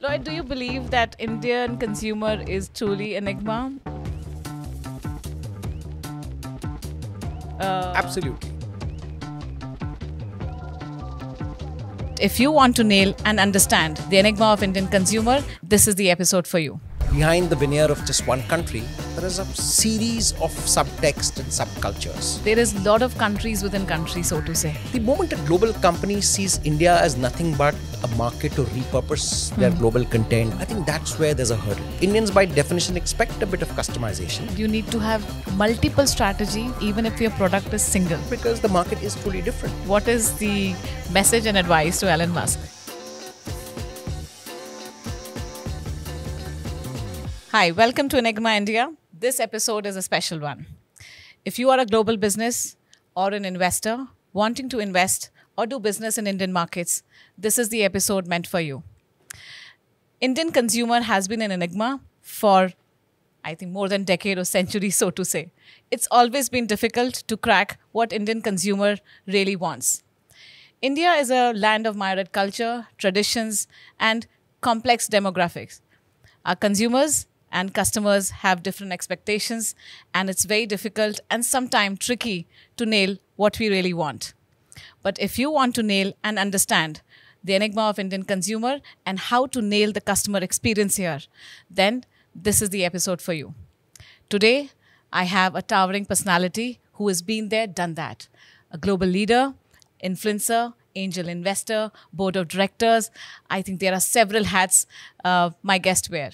Lloyd, do you believe that Indian consumer is truly enigma? Uh, Absolutely. if you want to nail and understand the enigma of Indian consumer, this is the episode for you. Behind the veneer of just one country, there is a series of subtext and subcultures. There is a lot of countries within countries, so to say. The moment a global company sees India as nothing but a market to repurpose their hmm. global content, I think that's where there's a hurdle. Indians, by definition, expect a bit of customization You need to have multiple strategy even if your product is single. because the market is truly different. What is the message and advice to Elon Musk? Hi, welcome to Enigma India. This episode is a special one. If you are a global business or an investor wanting to invest or do business in Indian markets, this is the episode meant for you. Indian consumer has been an enigma for I think more than a decade or century so to say. It's always been difficult to crack what Indian consumer really wants. India is a land of myriad culture, traditions, and complex demographics. Our consumers and customers have different expectations, and it's very difficult and sometimes tricky to nail what we really want. But if you want to nail and understand the enigma of Indian consumer and how to nail the customer experience here, then this is the episode for you. Today, I have a towering personality who has been there, done that. A global leader, influencer, angel investor, board of directors. I think there are several hats uh, my guest wear.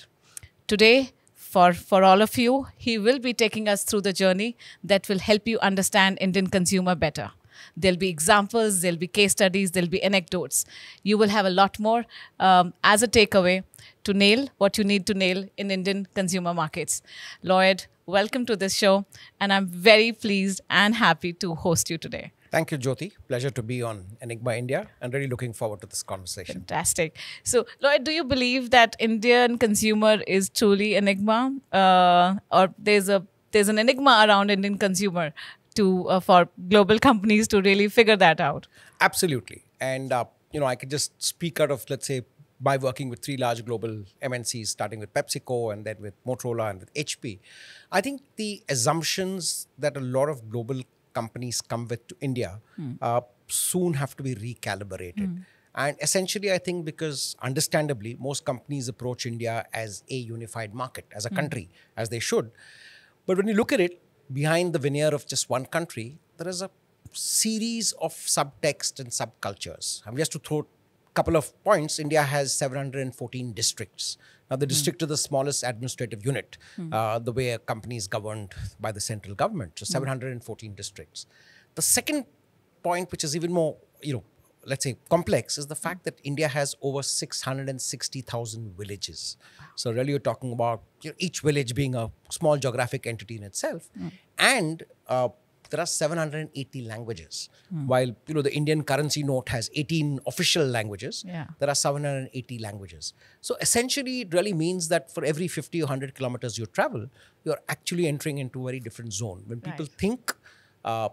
Today, for, for all of you, he will be taking us through the journey that will help you understand Indian consumer better. There'll be examples, there'll be case studies, there'll be anecdotes. You will have a lot more um, as a takeaway to nail what you need to nail in Indian consumer markets. Lloyd, welcome to this show, and I'm very pleased and happy to host you today. Thank you, Jyoti. Pleasure to be on Enigma India and really looking forward to this conversation. Fantastic. So, Lloyd, do you believe that Indian consumer is truly enigma, uh, or there's a there's an enigma around Indian consumer to uh, for global companies to really figure that out? Absolutely. And, uh, you know, I could just speak out of, let's say, by working with three large global MNCs, starting with PepsiCo and then with Motorola and with HP. I think the assumptions that a lot of global companies come with to India hmm. uh, soon have to be recalibrated. Hmm. And essentially, I think because understandably, most companies approach India as a unified market, as a hmm. country, as they should. But when you look at it, behind the veneer of just one country, there is a series of subtext and subcultures. I'm just to throw a couple of points. India has 714 districts. Now, the hmm. district is the smallest administrative unit, hmm. uh, the way a company is governed by the central government. So, hmm. 714 districts. The second point, which is even more, you know, let's say complex, is the fact that India has over 660,000 villages. So really, you're talking about you know, each village being a small geographic entity in itself, and uh, there are 780 languages. While you know the Indian currency note has 18 official languages, Yeah. there are 780 languages. So essentially, it really means that for every 50 or 100 kilometers you travel, you're actually entering into a very different zone. When people Right. think, uh,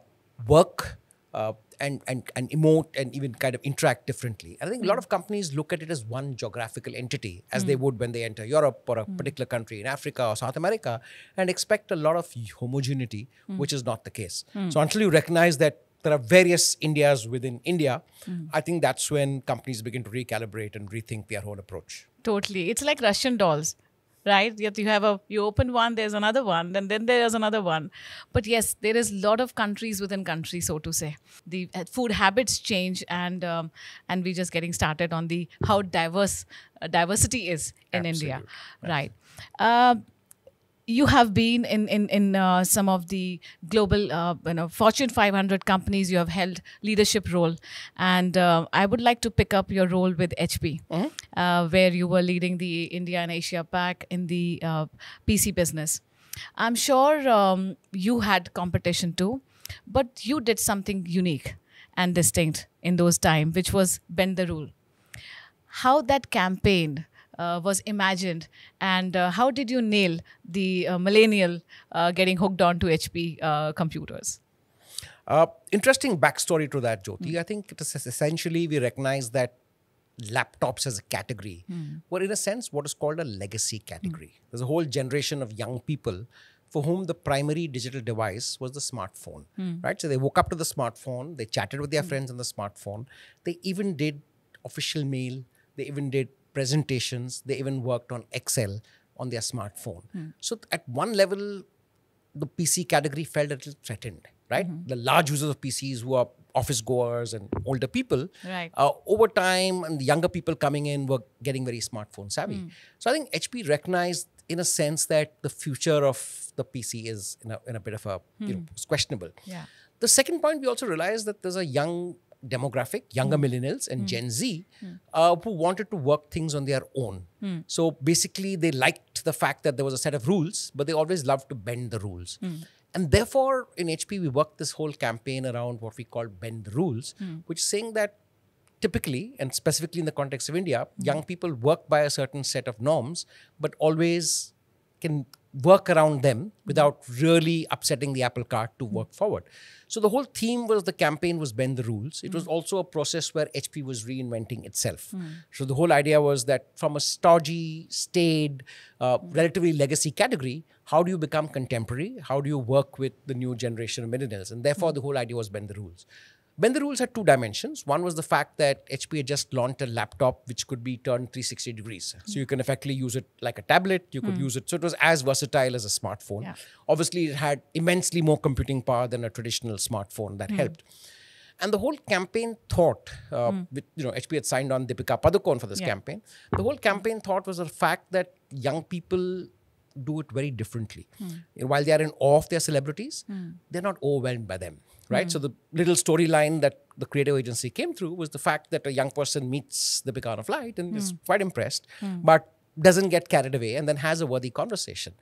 work, uh, and, and, and emote and even kind of interact differently. And I think a lot of companies look at it as one geographical entity, as they would when they enter Europe or a particular country in Africa or South America, and expect a lot of homogeneity, which is not the case. So until you recognize that there are various Indias within India, I think that's when companies begin to recalibrate and rethink their own approach. Totally. It's like Russian dolls, right? Yet you have a you open one, there's another one, and then there's another one. But yes, there is a lot of countries within countries, so to say. The uh, food habits change, and um, and we're just getting started on the how diverse uh, diversity is in India, right? Uh, you have been in in in uh, some of the global uh, you know Fortune 500 companies. You have held leadership role, and uh, I would like to pick up your role with HP, uh, where you were leading the India and Asia Pac in the uh, PC business. I'm sure um, you had competition too, but you did something unique and distinct in those times, which was bend the rule how that campaign uh, was imagined and uh, how did you nail the uh, millennial uh, getting hooked on to HP uh, computers? Uh, interesting backstory to that, Jyoti. I think it is essentially we recognize that laptops as a category were, in a sense, what is called a legacy category. There's a whole generation of young people for whom the primary digital device was the smartphone, right? So they woke up to the smartphone, they chatted with their friends on the smartphone, they even did official mail, they even did presentations, they even worked on Excel on their smartphone. Hmm. So at one level, the PC category felt a little threatened, right? Mm-hmm. The large users of PCs who are office goers and older people, Right. uh, over time, and the younger people coming in were getting very smartphone savvy. Hmm. So I think HP recognized, in a sense, that the future of the PC is in a, in a bit of a, you hmm. know, it's questionable. Yeah. The second point, we also realized that there's a young demographic, younger hmm. millennials and hmm. Gen Z, hmm. uh, who wanted to work things on their own. So basically, they liked the fact that there was a set of rules, but they always loved to bend the rules. And therefore, in HP, we worked this whole campaign around what we call bend the rules, which is saying that typically and specifically in the context of India, young people work by a certain set of norms, but always can work around them without really upsetting the apple cart to work forward. So the whole theme was the campaign was bend the rules. It was hmm. also a process where HP was reinventing itself. Hmm. So the whole idea was that from a stodgy, staid, uh, hmm. relatively legacy category, how do you become contemporary? How do you work with the new generation of millennials? And therefore, the whole idea was bend the rules. Bend the rules had two dimensions. One was the fact that HP had just launched a laptop which could be turned 360 degrees. So you can effectively use it like a tablet, you could hmm. use it. So it was as versatile as a smartphone. Yeah. Obviously, it had immensely more computing power than a traditional smartphone that hmm. helped. And the whole campaign thought, uh, hmm. with, you know, HP had signed on Deepika Padukone for this Yeah. campaign. The whole campaign thought was the fact that young people do it very differently. You while they are in awe of their celebrities, they're not overwhelmed by them, right? Hmm. So the little storyline that the creative agency came through was the fact that a young person meets the beacon of light and is hmm. quite impressed, hmm. but doesn't get carried away and then has a worthy conversation.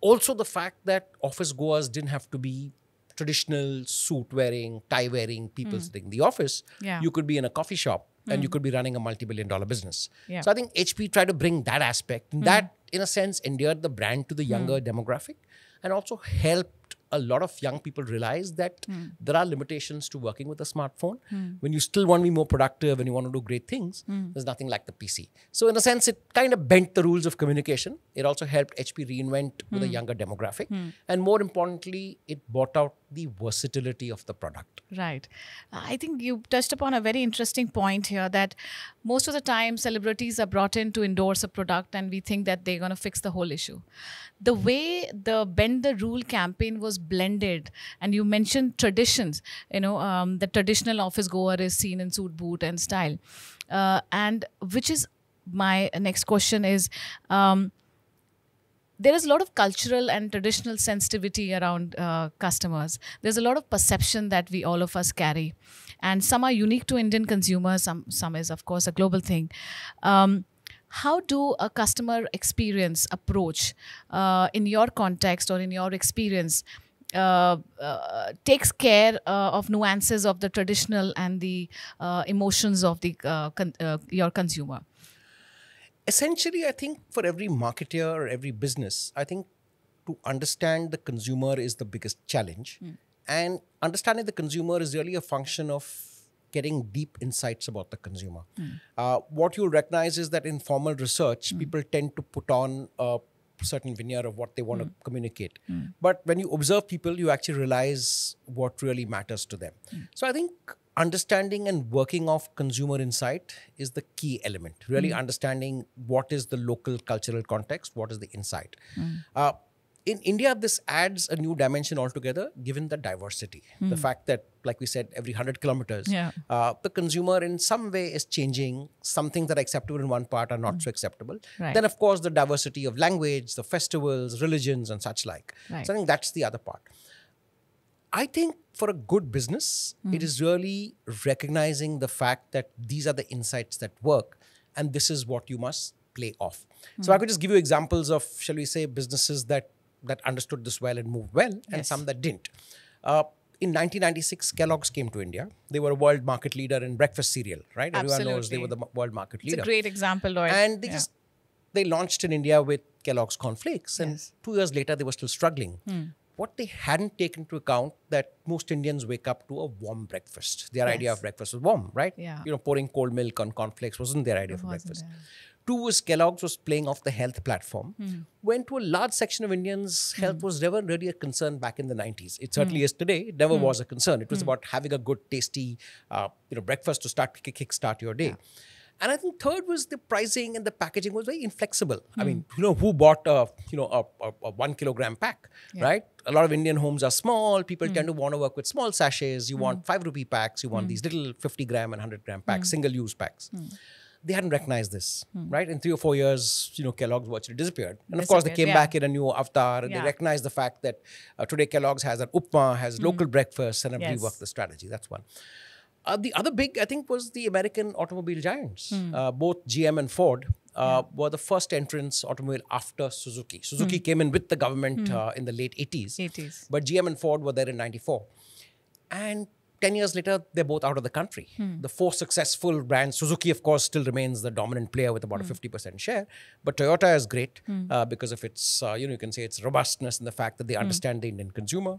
Also, the fact that office goers didn't have to be traditional suit wearing, tie wearing people sitting in the office. Yeah. You could be in a coffee shop and you could be running a multi billion dollar business. Yeah. So I think HP tried to bring that aspect. And that, in a sense, endeared the brand to the younger demographic and also helped a lot of young people realize that hmm. there are limitations to working with a smartphone. Hmm. When you still want to be more productive and you want to do great things, hmm. there's nothing like the PC. So, in a sense, it kind of bent the rules of communication. It also helped HP reinvent with a younger demographic. And more importantly, it brought out the versatility of the product. Right. I think you touched upon a very interesting point here that most of the time celebrities are brought in to endorse a product and we think that they're going to fix the whole issue. The way the Bend the Rule campaign was blended, and you mentioned traditions, you know, um, the traditional office goer is seen in suit, boot, and style. Uh, and which is my next question is. Um, there is a lot of cultural and traditional sensitivity around uh, customers. There's a lot of perception that we all of us carry, and some are unique to Indian consumers. Some some is of course a global thing. Um, how do a customer experience approach uh, in your context or in your experience uh, uh, takes care uh, of nuances of the traditional and the uh, emotions of the uh, con- your consumer? essentially, I think for every marketer or every business, I think to understand the consumer is the biggest challenge. And understanding the consumer is really a function of getting deep insights about the consumer. Uh, what you'll recognize is that in formal research, people tend to put on a certain veneer of what they want to hmm. communicate. Hmm. But when you observe people, you actually realize what really matters to them. Hmm. So I think understanding and working off consumer insight is the key element. Really understanding what is the local cultural context, what is the insight. Uh, in India, this adds a new dimension altogether, given the diversity. The hmm. fact that, like we said, every 100 kilometers, Yeah. uh, the consumer in some way is changing. Some things that are acceptable in one part are not hmm. so acceptable. Right. Then, of course, the diversity of language, the festivals, religions, and such like. Right. So I think that's the other part. I think for a good business, hmm. it is really recognizing the fact that these are the insights that work and this is what you must play off. So I could just give you examples of, shall we say, businesses that that understood this well and moved well, and Yes. some that didn't. Uh, in 1996, Kellogg's came to India. They were a world market leader in breakfast cereal, right? Everyone knows they were the world market leader. It's a great example, Lloyd. and they Yeah. just they launched in India with Kellogg's cornflakes, and Yes. two years later they were still struggling. what they hadn't taken into account that most Indians wake up to a warm breakfast. Their idea of breakfast was warm, right? Yeah. You know, pouring cold milk on cornflakes wasn't their idea It for breakfast. there. Two was Kellogg's was playing off the health platform. Hmm. When to a large section of Indians, hmm. health was never really a concern back in the 90s. It Hmm. certainly is today. It never hmm. was a concern. It was hmm. about having a good, tasty, uh, you know, breakfast to start kick kickstart your day. And I think third was the pricing and the packaging was very inflexible. I mean, you know, who bought a you know a, a, a one kilogram pack, right? A lot of Indian homes are small. People tend to want to work with small sachets. You want five rupee packs. You want these little fifty gram and hundred gram packs, single use packs. They hadn't recognized this, right? In three or four years, you know, Kellogg's virtually disappeared. And of course, they came yeah. back in a new avatar and Yeah. they recognized the fact that uh, today Kellogg's has an upma, has local breakfast, and have Yes. reworked the strategy. That's one. Uh, the other big, I think, was the American automobile giants. Uh, both GM and Ford uh, were the first entrants automobile after Suzuki. Suzuki came in with the government uh, in the late 80s. 80s. But GM and Ford were there in 94. And 10 years later, they're both out of the country. The four successful brands, Suzuki, of course, still remains the dominant player with about a 50% share. But Toyota is great uh, because of its, uh, you know, you can say its robustness and the fact that they understand the Indian consumer.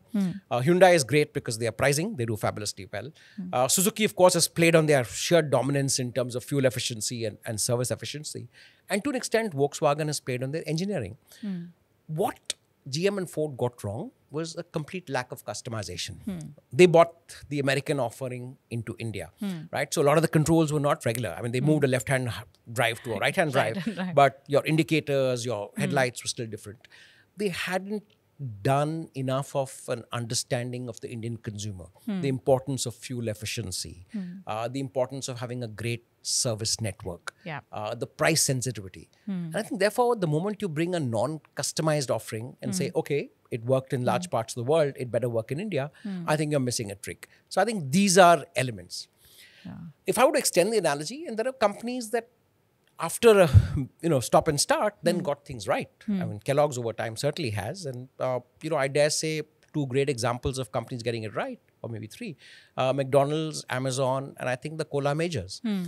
Uh, Hyundai is great because they are pricing, they do fabulously well. Uh, Suzuki, of course, has played on their sheer dominance in terms of fuel efficiency and, and service efficiency. And to an extent, Volkswagen has played on their engineering. What GM and Ford got wrong was a complete lack of customization. Hmm. They bought the American offering into India, hmm. right? So a lot of the controls were not regular. I mean, they hmm. moved a left-hand drive to a right-hand drive, but your indicators, your headlights were still different. They hadn't done enough of an understanding of the Indian consumer, hmm. the importance of fuel efficiency, hmm. uh, the importance of having a great service network, Yeah. uh, the price sensitivity. Hmm. And I think, therefore, the moment you bring a non customized offering and say, okay, it worked in large parts of the world, it better work in India, I think you're missing a trick. So I think these are elements. If I were to extend the analogy, and there are companies that after a you know stop and start then got things right i mean kellogg's over time certainly has and uh, you know i dare say two great examples of companies getting it right or maybe three uh, mcdonald's amazon and i think the cola majors hmm.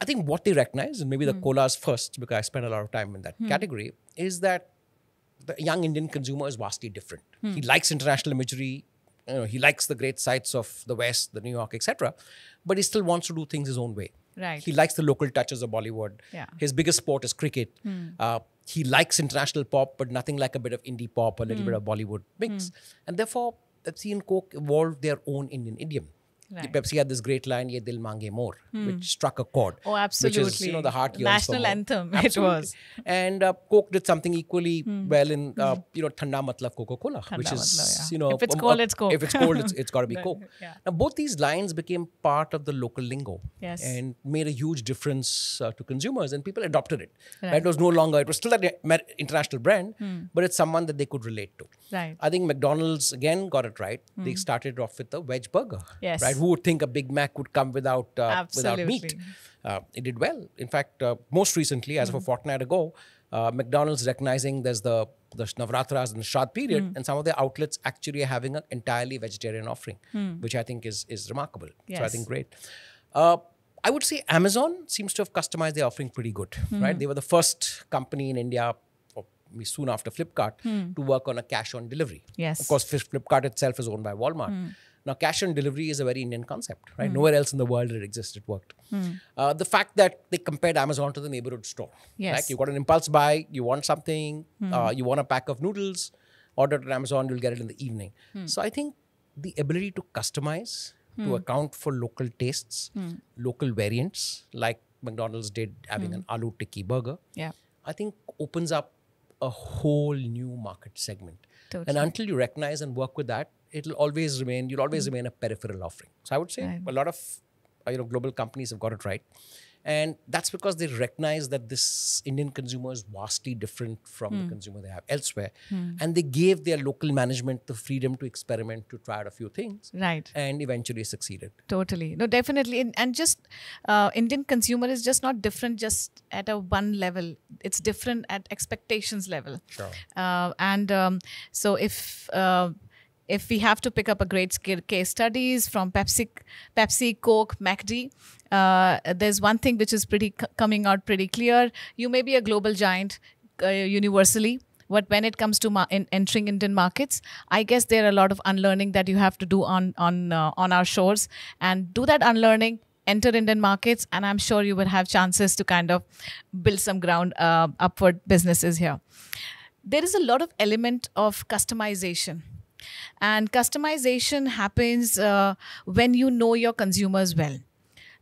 I think what they recognize, and maybe the hmm. colas first, because I spent a lot of time in that hmm. category, is that the young Indian consumer is vastly different. He likes international imagery. You know, he likes the great sights of the West, the New York, etc. But he still wants to do things his own way. Right. He likes the local touches of Bollywood. Yeah. His biggest sport is cricket. Hmm. Uh, he likes international pop, but nothing like a bit of indie pop, a little bit hmm. of Bollywood mix. Hmm. And therefore, Pepsi and Coke evolved their own Indian idiom. Right. Pepsi had this great line, "Ye dil mange more," which struck a chord. Oh, Which is, you know, the absolutely. heart National more. anthem, it Absolutely. was. And uh, Coke did something equally well in, uh, you know, Thanda Matlab Coca Cola, which is, matlab, yeah. you know, If it's um, cold, uh, it's Coke. If it's cold, it's, it's got to be Coke. yeah. Now, both these lines became part of the local lingo Yes. and made a huge difference uh, to consumers, and people adopted it. Right. It was no longer, it was still an Amer- international brand, but it's someone that they could relate to. Right. I think McDonald's again got it right. They started off with the veg burger. Yes. Right. Who would think a Big Mac would come without uh, without meat? Uh, it did well. In fact, uh, most recently, as of a fortnight ago, uh, McDonald's recognizing there's the the Navratras and the Shraddh period, and some of their outlets actually are having an entirely vegetarian offering, which I think is is remarkable. So I think great. Uh, I would say Amazon seems to have customized their offering pretty good, right? They were the first company in India, or soon after Flipkart, to work on a cash on delivery. Yes. Of course, Flipkart itself is owned by Walmart. Now, cash on delivery is a very Indian concept, right? Hmm. Nowhere else in the world did it exists. It worked. Hmm. Uh, the fact that they compared Amazon to the neighborhood store. Yes. Like you got an impulse buy, you want something, hmm. uh, you want a pack of noodles, order it on Amazon, you'll get it in the evening. So I think the ability to customize, to account for local tastes, local variants, like McDonald's did having an aloo tikki burger, Yeah. I think opens up a whole new market segment. Totally. And until you recognize and work with that, it'll always remain, you'll always remain a peripheral offering. So I would say Right. a lot of uh, you know global companies have got it right. And that's because they recognize that this Indian consumer is vastly different from the consumer they have elsewhere. And they gave their local management the freedom to experiment, to try out a few things, Right. and eventually succeeded. Totally. No, definitely. And, and just uh, Indian consumer is just not different just at a one level. It's different at expectations level. Sure. Uh, and um, so if uh, if we have to pick up a great case studies from Pepsi, Pepsi, Coke, MacD, uh, there's one thing which is pretty coming out pretty clear. You may be a global giant uh, universally, But when it comes to in entering Indian markets, I guess there are a lot of unlearning that you have to do on on uh, on our shores, and do that unlearning. Enter Indian markets, and I'm sure you will have chances to kind of build some ground uh, upward businesses here. There is a lot of element of customization and customization happens uh, when you know your consumers well.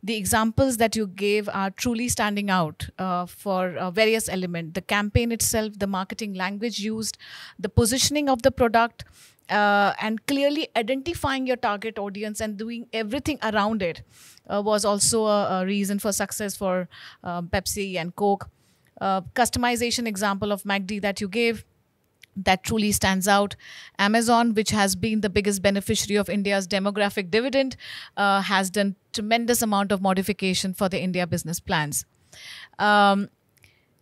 The examples that you gave are truly standing out uh, for uh, various elements the campaign itself the marketing language used the positioning of the product uh, and clearly identifying your target audience and doing everything around it uh, was also a, a, reason for success for uh, pepsi and coke. Uh, customization example of macd that you gave that truly stands out. Amazon, which has been the biggest beneficiary of India's demographic dividend, uh, has done tremendous amount of modification for the India business plans. Um,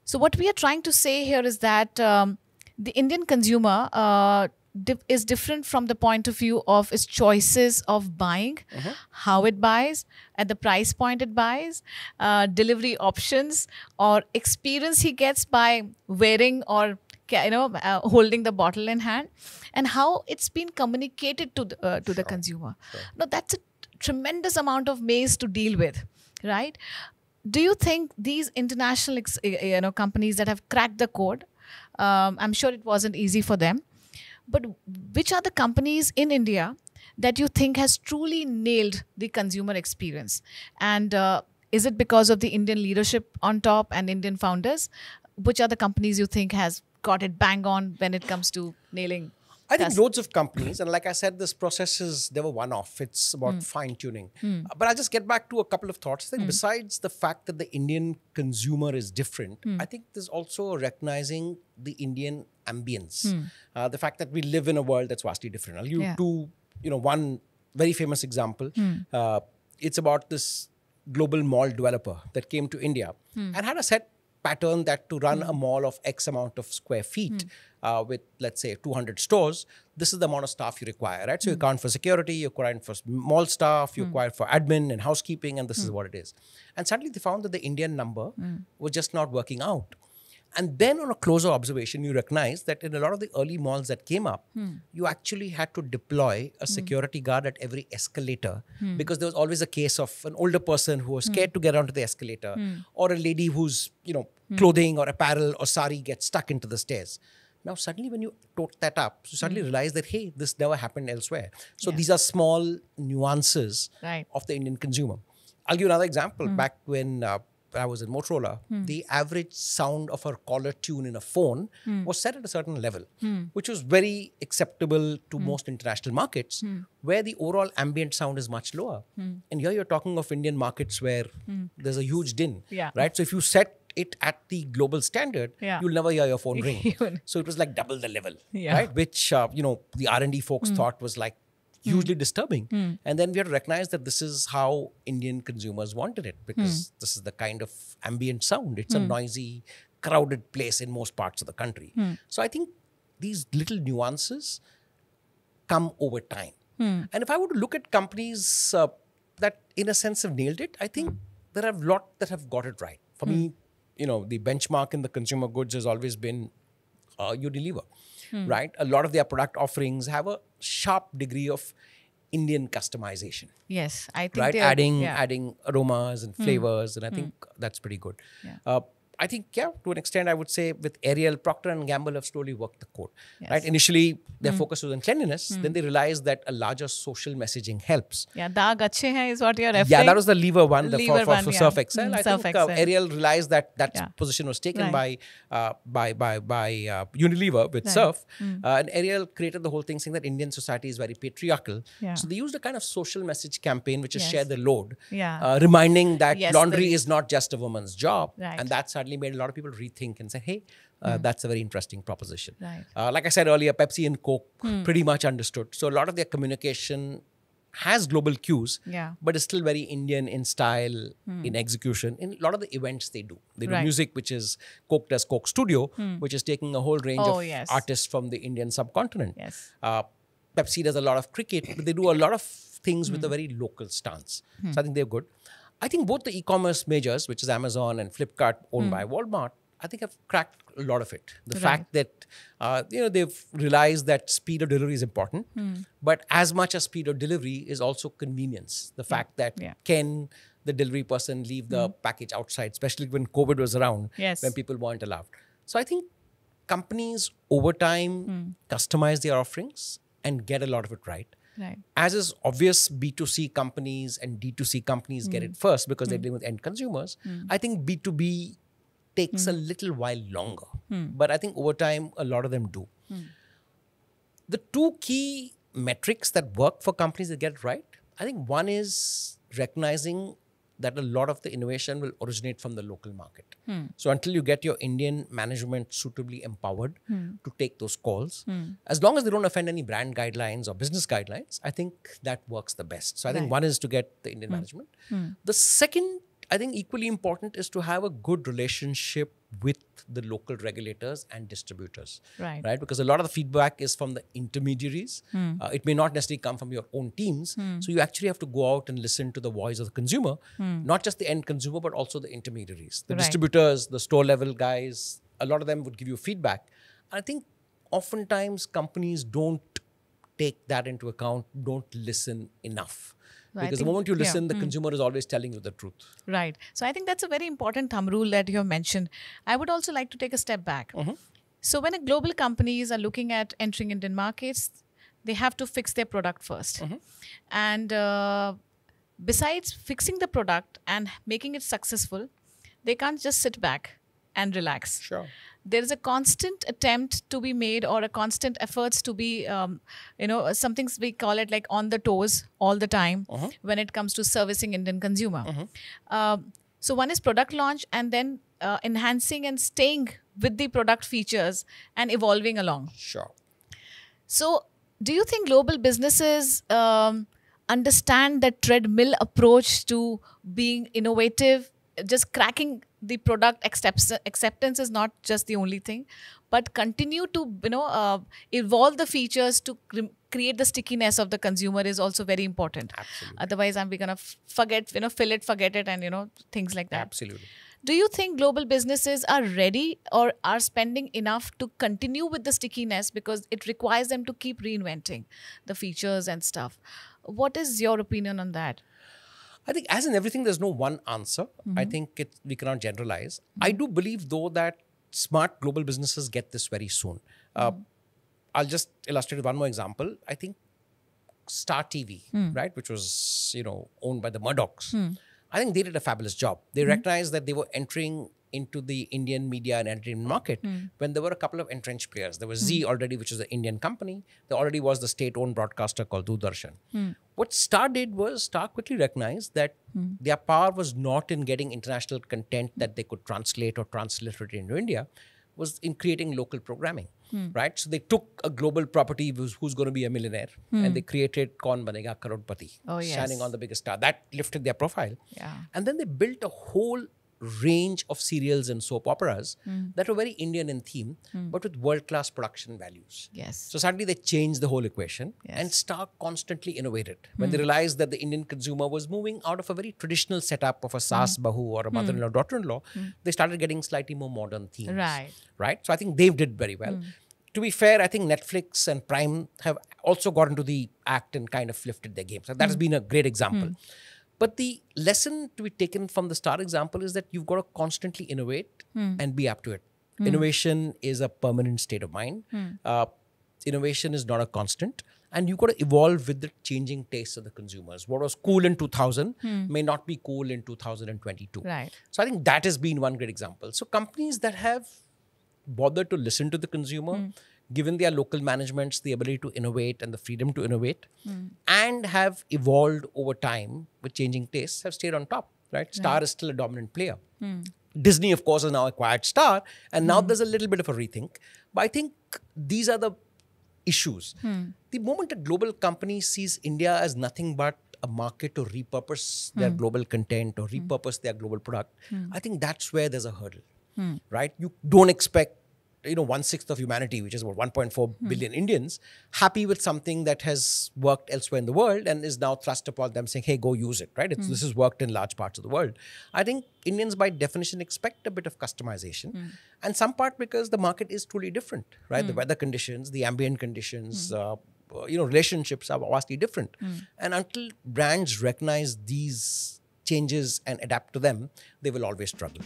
so what we are trying to say here is that um, the Indian consumer uh, is different from the point of view of its choices of buying, mm-hmm. how it buys, at the price point it buys, uh, delivery options, or experience he gets by wearing or you know uh, holding the bottle in hand and how it's been communicated to the, uh, to the consumer. Sure. no that's a tremendous amount of maze to deal with right? Do you think these international you know companies that have cracked the code um, i'm sure it wasn't easy for them but which are the companies in india that you think has truly nailed the consumer experience? And uh, is it because of the indian leadership on top and indian founders? Which are the companies you think has got it bang on when it comes to nailing? I think loads of companies, and like I said, this process is never one off. It's about mm. fine tuning. Mm. But I'll just get back to a couple of thoughts. I think mm. besides the fact that the Indian consumer is different, hmm. I think there's also recognizing the Indian ambience, hmm. uh, the fact that we live in a world that's vastly different. I'll give yeah. two, you know, one very famous example. Hmm. Uh, it's about this global mall developer that came to India and had a set pattern that to run mm. a mall of X amount of square feet mm. uh, with, let's say, 200 stores, this is the amount of staff you require, right? So mm. you account for security, you account for mall staff, you account for admin and housekeeping, and this is what it is. And suddenly they found that the Indian number was just not working out. And then on a closer observation, you recognize that in a lot of the early malls that came up, hmm. you actually had to deploy a hmm. security guard at every escalator hmm. because there was always a case of an older person who was scared to get onto the escalator or a lady whose, you know, clothing or apparel or sari gets stuck into the stairs. Now, suddenly, when you tot that up, you suddenly realize that, hey, this never happened elsewhere. So, yeah. these are small nuances right. of the Indian consumer. I'll give another example. Back when uh, I was in Motorola, hmm. the average sound of a caller tune in a phone hmm. was set at a certain level, hmm. which was very acceptable to hmm. most international markets, hmm. where the overall ambient sound is much lower. Hmm. And here you're talking of Indian markets where there's a huge din, yeah. right? So if you set it at the global standard, yeah. you'll never hear your phone ring. so it was like double the level, yeah. right? Which uh, you know the R and D folks thought was like hugely mm. disturbing. Mm. And then we have to recognize that this is how Indian consumers wanted it because mm. this is the kind of ambient sound. It's a hmm. noisy, crowded place in most parts of the country. Hmm. So I think these little nuances come over time. Hmm. And if I were to look at companies uh, that, in a sense, have nailed it, I think there are a lot that have got it right. For me, you know, the benchmark in the consumer goods has always been uh, Unilever hmm. right? A lot of their product offerings have a sharp degree of Indian customization. Yes, I think right, adding yeah. adding aromas and hmm. flavors, hmm. and I think hmm. that's pretty good. Yeah. Uh, I think, yeah, to an extent, I would say with Ariel, Procter and Gamble have slowly worked the code. Yes. Right? Initially, their mm. focus was on cleanliness. Mm. Then they realized that a larger social messaging helps. Yeah, daag achhe hai is what you're referring. Yeah, that was the lever one the lever for, for, one, for yeah. Surf Excel. Mm, I Surf think uh, Ariel realized that that yeah. position was taken right. by, uh, by by by uh, Unilever with right. Surf, mm. uh, and Ariel created the whole thing saying that Indian society is very patriarchal. Yeah. So they used a kind of social message campaign, which is yes. share the load, yeah. Uh, reminding that yes, laundry is not just a woman's job, right. and that certainly made a lot of people rethink and say, hey, uh, mm. that's a very interesting proposition. Right. Uh, like I said earlier, Pepsi and Coke mm. pretty much understood. So a lot of their communication has global cues, yeah. but it's still very Indian in style, mm. in execution. In a lot of the events they do, they do right. music, which is Coke does Coke Studio, hmm. which is taking a whole range oh, of yes. artists from the Indian subcontinent. Yes. Uh, Pepsi does a lot of cricket, but they do a lot of things with a hmm. very local stance. So I think they're good. I think both the e-commerce majors, which is Amazon and Flipkart, owned mm. by Walmart, I think have cracked a lot of it. The Right. fact that uh, you know they've realized that speed of delivery is important, Hmm. but as much as speed of delivery is also convenience. The fact that Yeah. Can the delivery person leave the package outside, especially when COVID was around, Yes. when people weren't allowed. So I think companies over time Hmm. customize their offerings and get a lot of it right Right. as is obvious b2c companies and d2c companies get it hmm. first because they're hmm. dealing with end consumers. Hmm. I think b2b takes a little while longer but i think over time a lot of them do. The two key metrics that work for companies that get it right i think one is recognizing that a lot of the innovation will originate from the local market. Hmm. So until you get your indian management suitably empowered hmm. to take those calls hmm. as long as they don't offend any brand guidelines or business guidelines i think that works the best. So i think Right. one is to get the indian management. The second i think equally important is to have a good relationship with the local regulators and distributors Right. right? Because a lot of the feedback is from the intermediaries. Hmm. Uh, it may not necessarily come from your own teams. Hmm. So you actually have to go out and listen to the voice of the consumer hmm. not just the end consumer but also the intermediaries. The Right. distributors the store level guys a lot of them would give you feedback. I think oftentimes companies don't take that into account don't listen enough Because the moment you yeah. listen the hmm. consumer is always telling you the truth Right. So I think that's a very important thumb rule that you have mentioned. I would also like to take a step back. Mm-hmm. So when a global companies are looking at entering Indian markets, they have to fix their product 1st mm-hmm. And uh, besides fixing the product and making it successful, they can't just sit back and relax. sure there is a constant attempt to be made or a constant efforts to be um, you know some things we call it like on the toes all the time when it comes to servicing indian consumer. Um, so one is product launch and then uh, enhancing and staying with the product features and evolving along. Sure. So, do you think global businesses um, understand that treadmill approach to being innovative? Just cracking the product acceptance, acceptance is not just the only thing, but continue to you know uh, evolve the features to cre- create the stickiness of the consumer is also very important. Absolutely. Otherwise, I'm gonna forget you know fill it, forget it, and you know things like that. absolutely Do you think global businesses are ready or are spending enough to continue with the stickiness because it requires them to keep reinventing the features and stuff? What is your opinion on that? I think, as in everything, there's no one answer. Mm-hmm. I think it, we cannot generalize. I do believe, though, that smart global businesses get this very soon. Uh, Mm-hmm. I'll just illustrate with one more example. I think Star TV, Hmm. right, which was you know owned by the Murdochs. I think they did a fabulous job. Hmm. They recognized that they were entering into the Indian media and entertainment market Hmm. when there were a couple of entrenched players. There was hmm. Zee already, which is an Indian company. There already was the state-owned broadcaster called Doordarshan. Hmm. What Star did was Star quickly recognized that hmm. their power was not in getting international content hmm. that they could translate or transliterate into India, was in creating local programming. Right, so they took a global property who's, who's going to be a millionaire, and they created "Kaun Banega Crorepati," Oh, yes. shining on the biggest star. That lifted their profile. Yeah. And then they built a whole range of serials and soap operas hmm. that were very Indian in theme, hmm. but with world class production values. Yes. So suddenly they changed the whole equation and Yes. Hmm. Star constantly innovated. When hmm. they realized that the Indian consumer was moving out of a very traditional setup of a Saas Hmm. Bahu or a mother in law, daughter in law, they started getting slightly more modern themes. Right. Right. So I think they did very well. To be fair, I think Netflix and Prime have also got into the act and kind of lifted their game. So that has been a great example. But the lesson to be taken from the Star example is that you've got to constantly innovate hmm. and be up to it. Hmm. Innovation is a permanent state of mind. Hmm. Uh, innovation is not a constant. And you've got to evolve with the changing tastes of the consumers. What was cool in 2000 may not be cool in 2022. Right. So I think that has been one great example. So companies that have bothered to listen to the consumer, given their local managements the ability to innovate and the freedom to innovate, hmm. and have evolved over time with changing tastes, have stayed on top. Right? Star is still a dominant player. Hmm. Disney, of course, has now acquired Star, and now hmm. there's a little bit of a rethink. But I think these are the issues. The moment a global company sees India as nothing but a market to repurpose their global content or repurpose their global product, I think that's where there's a hurdle, right? You don't expect you know one sixth of humanity, which is about 1.4 hmm. billion Indians, happy with something that has worked elsewhere in the world and is now thrust upon them, saying, "Hey, go use it." Right? It's, hmm. This has worked in large parts of the world. I think Indians, by definition, expect a bit of customization, hmm. and some part because the market is truly different. Right? The weather conditions, the ambient conditions. Uh, uh, you know, relationships are vastly different, and until brands recognize these changes and adapt to them, they will always struggle.